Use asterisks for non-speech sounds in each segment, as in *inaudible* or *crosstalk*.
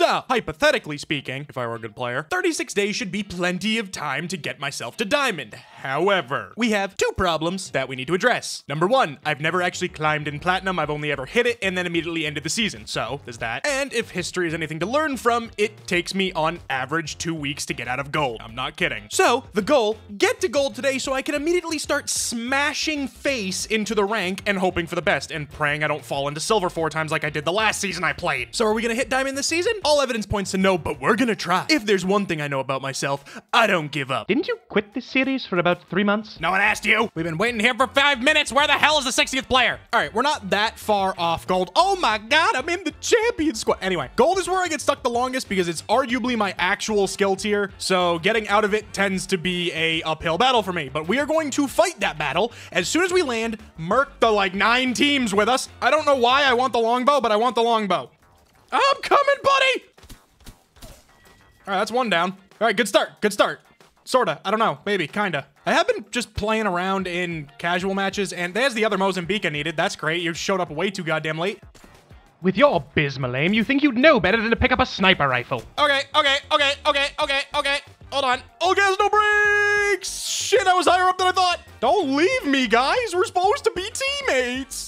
So, hypothetically speaking, if I were a good player, 36 days should be plenty of time to get myself to diamond. However, we have two problems that we need to address. Number one, I've never actually climbed in platinum. I've only ever hit it and then immediately ended the season. So, there's that. And if history is anything to learn from, it takes me on average two weeks to get out of gold. I'm not kidding. So, the goal, get to gold today so I can immediately start smashing face into the rank and hoping for the best and praying I don't fall into silver four times like I did the last season I played. So are we gonna hit diamond this season? All evidence points to no, but we're gonna try. If there's one thing I know about myself, I don't give up. Didn't you quit this series for about three months? No one asked you. We've been waiting here for five minutes. Where the hell is the 60th player? All right, we're not that far off gold. Oh my god, I'm in the champion squad. Anyway, gold is where I get stuck the longest because it's arguably my actual skill tier. So getting out of it tends to be a uphill battle for me. But we are going to fight that battle as soon as we land. Merc the like nine teams with us. I don't know why I want the longbow, but I want the longbow. I'm coming, buddy. All right, that's one down. All right, good start. Good start. Sorta. I don't know. Maybe. Kinda. I have been just playing around in casual matches, and there's the other Mozambique I needed. That's great. You showed up way too goddamn late. With your abysmal aim, you think you'd know better than to pick up a sniper rifle. Okay, okay, okay, okay, okay, okay. Hold on. Oh, gas, no brakes! Shit, I was higher up than I thought. Don't leave me, guys. We're supposed to be teammates.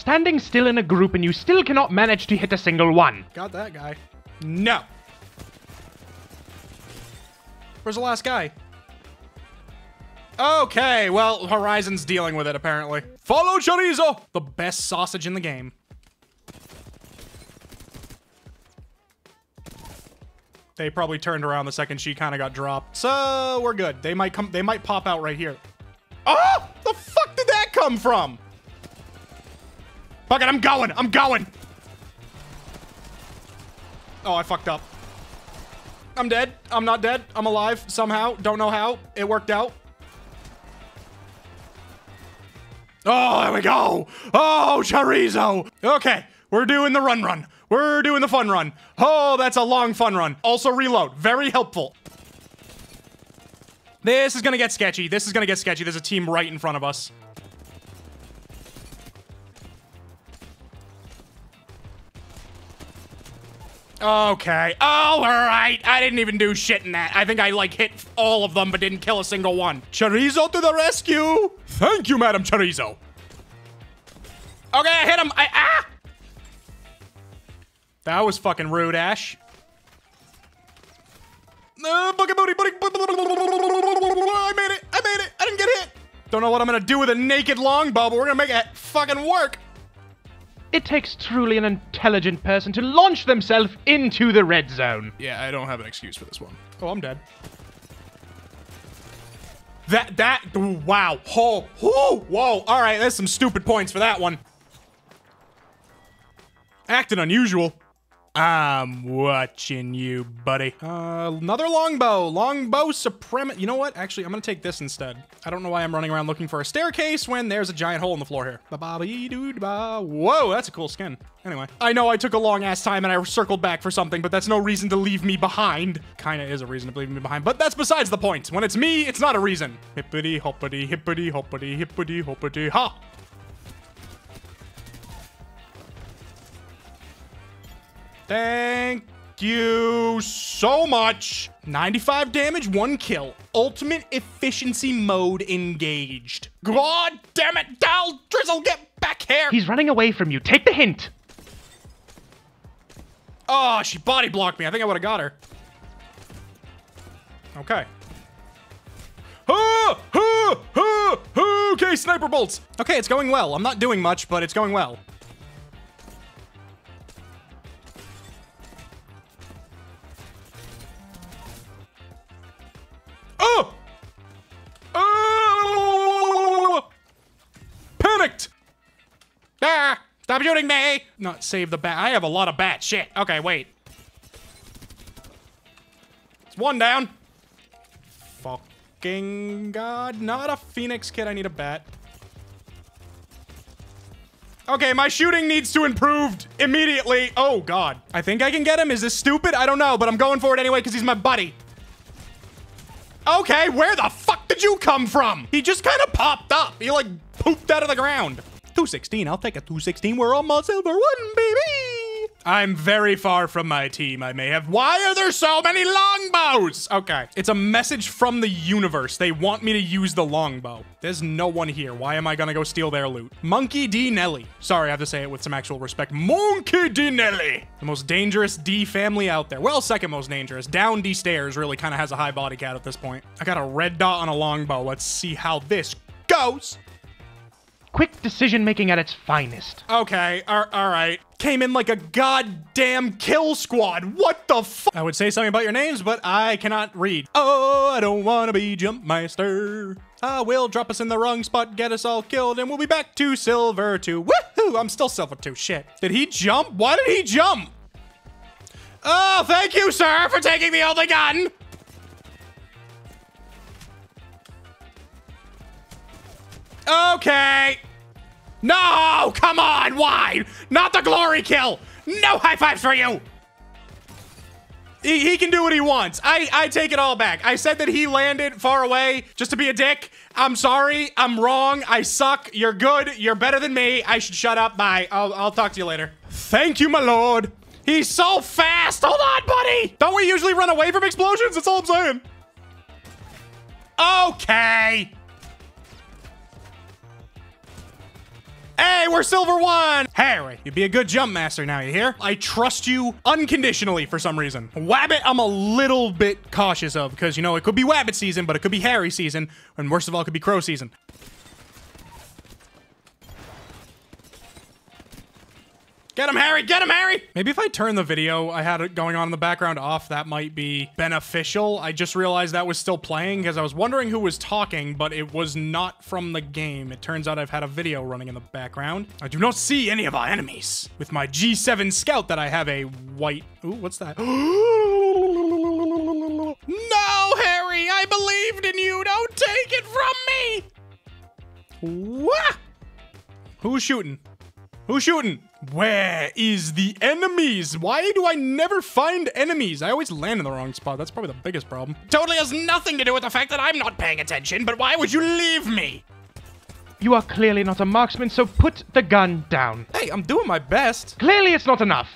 Standing still in a group and you still cannot manage to hit a single one. Got that guy. No. Where's the last guy? Okay, well, Horizon's dealing with it, apparently. Follow chorizo! The best sausage in the game. They probably turned around the second she kind of got dropped. So, we're good. They might come- they might pop out right here. Oh! The fuck did that come from? Fuck it, I'm going! I'm going! Oh, I fucked up. I'm dead. I'm not dead. I'm alive somehow. Don't know how. It worked out. Oh, there we go. Oh, chorizo. Okay, we're doing the run run. We're doing the fun run. Oh, that's a long fun run. Also reload. Very helpful. This is gonna get sketchy. This is gonna get sketchy. There's a team right in front of us. Okay. Oh, all right. I didn't even do shit in that. I think I, like, hit all of them but didn't kill a single one. Chorizo to the rescue. Thank you, Madam Chorizo. Okay, I hit him. I, ah! That was fucking rude, Ash. Uh, boogie booty, booty, I made it. I made it. I didn't get hit. Don't know what I'm gonna do with a naked longbow, but we're gonna make it fucking work. It takes truly an intelligent person to launch themselves into the red zone. Yeah, I don't have an excuse for this one. Oh, I'm dead. That, that, wow. Oh, oh, whoa. All right, there's some stupid points for that one. Acting unusual. I'm watching you, buddy. Uh, another longbow. Longbow supreme. You know what? Actually, I'm gonna take this instead. I don't know why I'm running around looking for a staircase when there's a giant hole in the floor here. Ba ba ba ba. Whoa, that's a cool skin. Anyway, I know I took a long ass time and I circled back for something, but that's no reason to leave me behind. Kinda is a reason to leave me behind, but that's besides the point. When it's me, it's not a reason. Hippity hoppity hippity hoppity hippity hoppity ha. Thank you so much. 95 damage, one kill. Ultimate efficiency mode engaged. God damn it, Dal Drizzle, get back here. He's running away from you. Take the hint. Oh, she body blocked me. I think I would have got her. Okay. Ah, ah, ah. Okay, sniper bolts. Okay, it's going well. I'm not doing much, but it's going well. Stop shooting me! Not save the bat. I have a lot of bat. Shit. Okay, wait. It's one down. Fucking god. Not a phoenix kit. I need a bat. Okay, my shooting needs to improve immediately. Oh, God. I think I can get him. Is this stupid? I don't know, but I'm going for it anyway because he's my buddy. Okay, where the fuck did you come from? He just kind of popped up. He like pooped out of the ground. 216, I'll take a 216. We're almost silver one, baby. I'm very far from my team, I may have. Why are there so many longbows? Okay. It's a message from the universe. They want me to use the longbow. There's no one here. Why am I gonna go steal their loot? Monkey D. Nelly. Sorry, I have to say it with some actual respect. Monkey D. Nelly. The most dangerous D family out there. Well, second most dangerous. Down D stairs really kind of has a high body count at this point. I got a red dot on a longbow. Let's see how this goes. Quick decision making at its finest. Okay, all, right. Came in like a goddamn kill squad. What the fuck? I would say something about your names, but I cannot read. Oh, I don't want to be Jumpmeister. I will drop us in the wrong spot, get us all killed, and we'll be back to silver two. Woohoo! I'm still silver two. Shit. Did he jump? Why did he jump? Oh, thank you, sir, for taking the only gun. Okay. No, come on, why? Not the glory kill. No high fives for you. He, he, can do what he wants. I, I take it all back. I said that he landed far away just to be a dick. I'm sorry. I'm wrong. I suck. You're good. You're better than me. I should shut up. Bye. I'll, I'll talk to you later. Thank you, my lord. He's so fast. Hold on, buddy. Don't we usually run away from explosions? That's all I'm saying. Okay. Hey, we're silver one! Harry, you'd be a good jump master now, you hear? I trust you unconditionally for some reason. Wabbit, I'm a little bit cautious of because, you know, it could be Wabbit season, but it could be Harry season, and worst of all, it could be Crow season. Get him, Harry! Get him, Harry! Maybe if I turn the video I had it going on in the background off, that might be beneficial. I just realized that was still playing because I was wondering who was talking, but it was not from the game. It turns out I've had a video running in the background. I do not see any of our enemies. With my G7 Scout that I have a white... Ooh, what's that? *gasps* no, Harry! I believed in you! Don't take it from me! What? Who's shooting? Who's shooting? Where is the enemies? Why do I never find enemies? I always land in the wrong spot. That's probably the biggest problem. Totally has nothing to do with the fact that I'm not paying attention, but why would you leave me? You are clearly not a marksman, so put the gun down. Hey, I'm doing my best. Clearly it's not enough.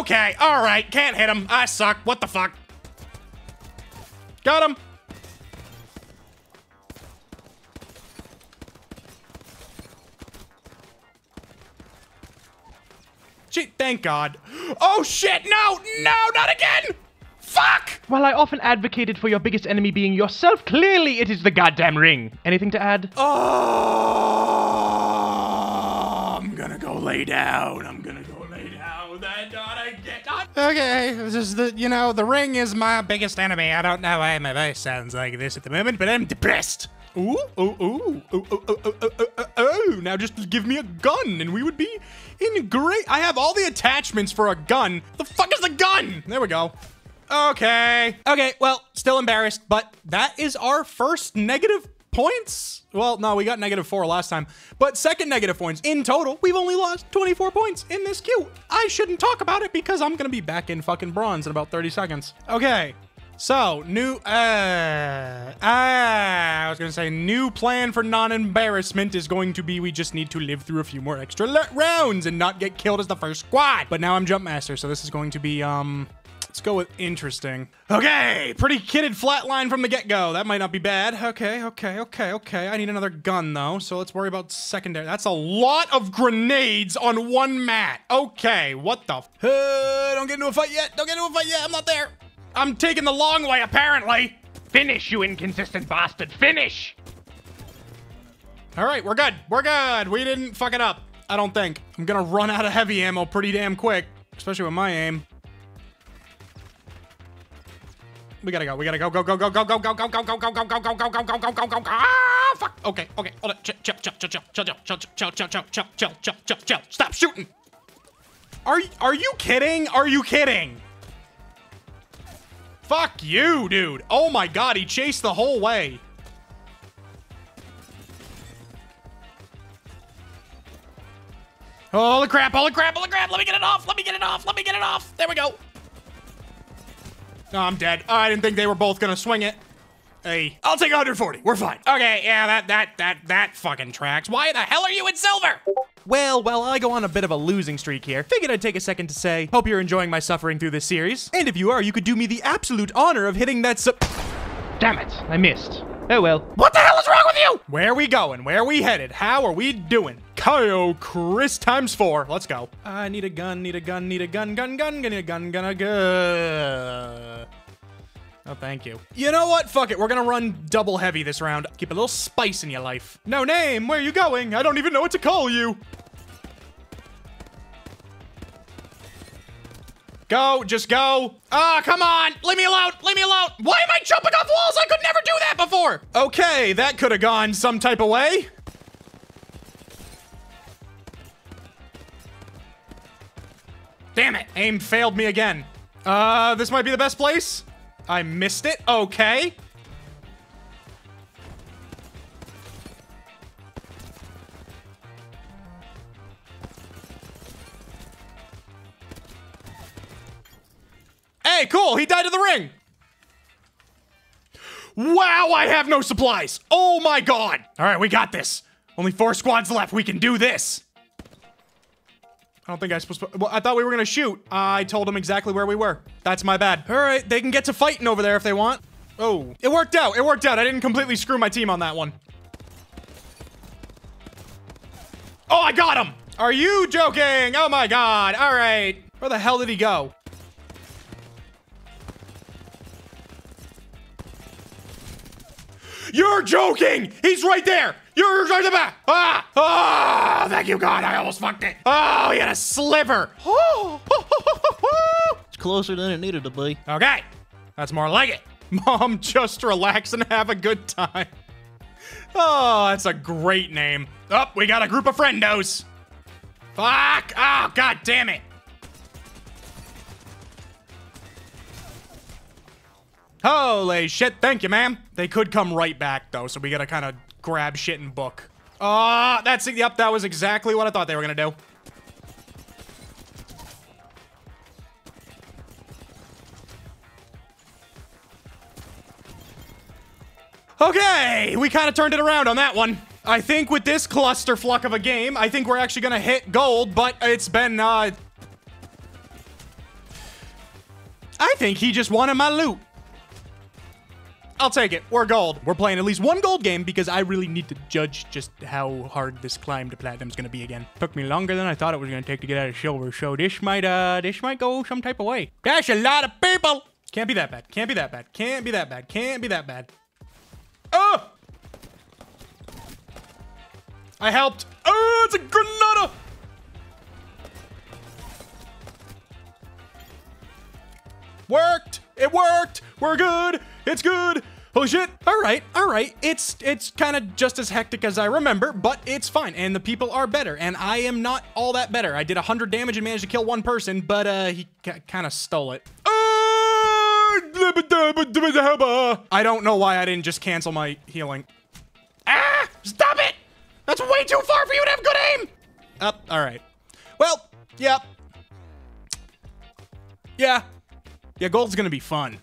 Okay, alright, can't hit him. I suck. What the fuck? Got him. Gee, thank God. Oh shit, no, no, not again! Fuck! While I often advocated for your biggest enemy being yourself, clearly it is the goddamn ring. Anything to add? Oh, I'm gonna go lay down. I'm gonna go lay down. That not again. Not okay, this is the, you know, the ring is my biggest enemy. I don't know why my voice sounds like this at the moment, but I'm depressed. Ooh, ooh, ooh, ooh, ooh, ooh, ooh, ooh, ooh, ooh. Now just give me a gun and we would be in great. I have all the attachments for a gun. The fuck is the gun? There we go. Okay. Okay, well, still embarrassed, but that is our first negative points. Well, no, we got negative four last time, but second negative points. In total, we've only lost 24 points in this queue. I shouldn't talk about it because I'm gonna be back in fucking bronze in about 30 seconds. Okay, so, new, uh, uh, I was gonna say, new plan for non-embarrassment is going to be we just need to live through a few more extra rounds and not get killed as the first squad. But now I'm Jump Master, so this is going to be, um, let's go with interesting. Okay, pretty kitted flatline from the get-go. That might not be bad. Okay, okay, okay, okay. I need another gun, though, so let's worry about secondary. That's a lot of grenades on one mat. Okay, what the uh, Don't get into a fight yet. Don't get into a fight yet. I'm not there. I'm taking the long way, apparently. Finish, you inconsistent bastard. Finish. All right, we're good. We're good. We didn't fuck it up. I don't think. I'm gonna run out of heavy ammo pretty damn quick, especially with my aim. We gotta go. We gotta go. Go. Go. Go. Go. Go. Go. Go. Go. Go. Go. Go. Go. Go. Go. Go. Go. Go. Go. Go. Ah! Fuck. Okay. Okay. Hold it. Chill. Chill. Chill. Chill. Chill. Chill. Chill. Chill. Chill. Chill. Chill. Chill. Chill. Chill. Chill. Chill. Stop shooting. Are Are you kidding? Are you kidding? Fuck you, dude. Oh my god, he chased the whole way. Oh, holy crap, holy crap, holy crap. Let me get it off. Let me get it off. Let me get it off. There we go. Oh, I'm dead. Oh, I didn't think they were both going to swing it. Hey, I'll take 140. We're fine. Okay, yeah, that that that that fucking tracks. Why the hell are you in silver? Well, while I go on a bit of a losing streak here, figured I'd take a second to say, hope you're enjoying my suffering through this series. And if you are, you could do me the absolute honor of hitting that sub- Damn it, I missed. Oh well. What the hell is wrong with you? Where are we going? Where are we headed? How are we doing? Kyo Chris times four. Let's go. I need a gun, need a gun, need a gun, gun, gun, need a gun, gun, a gun. Oh, thank you. You know what? Fuck it. We're gonna run double heavy this round. Keep a little spice in your life. No name. Where are you going? I don't even know what to call you. Go, just go. Ah, come on. Leave me alone. Leave me alone. Why am I jumping off walls? I could never do that before. Okay, that could have gone some type of way. Damn it. Aim failed me again. Uh, this might be the best place. I missed it. Okay. Hey, cool. He died in the ring. Wow, I have no supplies. Oh my god. All right, we got this. Only four squads left. We can do this. I don't think I supposed to. Well, I thought we were gonna shoot. I told them exactly where we were. That's my bad. All right, they can get to fighting over there if they want. Oh, it worked out. It worked out. I didn't completely screw my team on that one. Oh, I got him. Are you joking? Oh my god. All right. Where the hell did he go? You're joking! He's right there! You're right the back! Ah! Ah! Thank you, God. I almost fucked it. Oh, he had a sliver. *laughs* It's closer than it needed to be. Okay. That's more like it. *laughs* Mom, just relax and have a good time. Oh, that's a great name. Oh, we got a group of friendos. Fuck! Oh, god damn it. Holy shit, thank you, ma'am. They could come right back, though, so we gotta kind of grab shit and book. Ah, that's it. Yep, that was exactly what I thought they were gonna do. Okay, we kind of turned it around on that one. I think with this cluster fluck of a game, I think we're actually gonna hit gold, but it's been, uh... I think he just wanted my loot. I'll take it. We're gold. We're playing at least one gold game because I really need to judge just how hard this climb to platinum's gonna be again. Took me longer than I thought it was gonna take to get out of silver, so this might, uh, this might go some type of way. That's a lot of people! Can't be that bad. Can't be that bad. Can't be that bad. Can't be that bad. Oh! I helped. Oh, it's a granada! Worked! It worked! We're good! It's good! Holy shit! Alright, alright. It's it's kind of just as hectic as I remember, but it's fine. And the people are better. And I am not all that better. I did 100 damage and managed to kill one person, but uh, he kind of stole it. I don't know why I didn't just cancel my healing. Ah! Stop it! That's way too far for you to have good aim! Up, oh, alright. Well, yep. Yeah. Yeah, gold's gonna be fun.